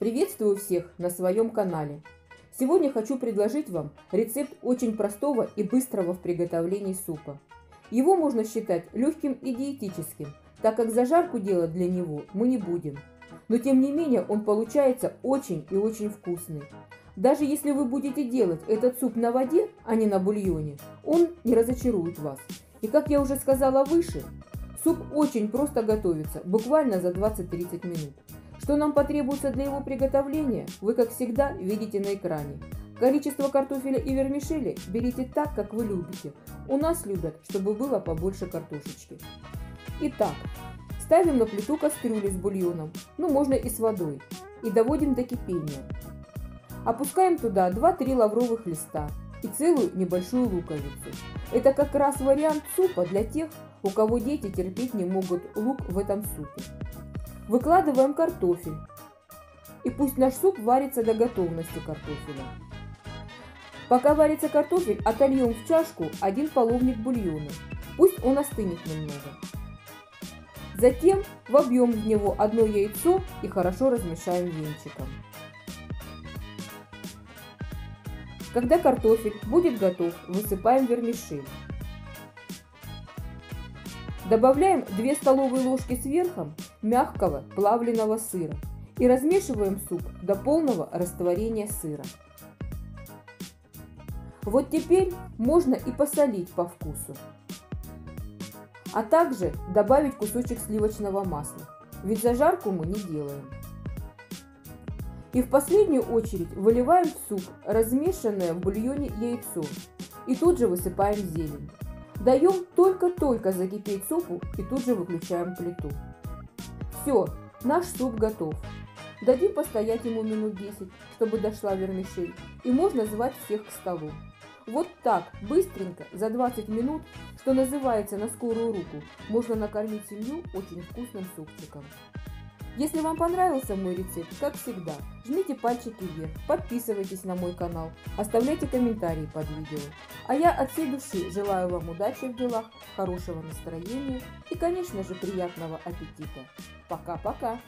Приветствую всех на своем канале. Сегодня хочу предложить вам рецепт очень простого и быстрого в приготовлении супа. Его можно считать легким и диетическим, так как зажарку делать для него мы не будем. Но тем не менее он получается очень и очень вкусный. Даже если вы будете делать этот суп на воде, а не на бульоне, он не разочарует вас. И как я уже сказала выше, суп очень просто готовится, буквально за 20-30 минут. Что нам потребуется для его приготовления, вы, как всегда, видите на экране. Количество картофеля и вермишели берите так, как вы любите. У нас любят, чтобы было побольше картошечки. Итак, ставим на плиту кастрюлю с бульоном, ну можно и с водой, и доводим до кипения. Опускаем туда 2-3 лавровых листа и целую небольшую луковицу. Это как раз вариант супа для тех, у кого дети терпеть не могут лук в этом супе. Выкладываем картофель. И пусть наш суп варится до готовности картофеля. Пока варится картофель, отольем в чашку один половник бульона. Пусть он остынет немного. Затем вобьем в него одно яйцо и хорошо размешаем венчиком. Когда картофель будет готов, высыпаем вермишель. Добавляем 2 столовые ложки сверху мягкого плавленного сыра и размешиваем суп до полного растворения сыра. Вот теперь можно и посолить по вкусу. А также добавить кусочек сливочного масла, ведь зажарку мы не делаем. И в последнюю очередь выливаем в суп размешанное в бульоне яйцо и тут же высыпаем зелень. Даем только-только закипеть супу и тут же выключаем плиту. Все, наш суп готов. Дадим постоять ему минут 10, чтобы дошла вермишель, и можно звать всех к столу. Вот так, быстренько, за 20 минут, что называется на скорую руку, можно накормить семью очень вкусным супчиком. Если вам понравился мой рецепт, как всегда, жмите пальчики вверх, подписывайтесь на мой канал, оставляйте комментарии под видео. А я от всей души желаю вам удачи в делах, хорошего настроения и, конечно же, приятного аппетита. Пока-пока!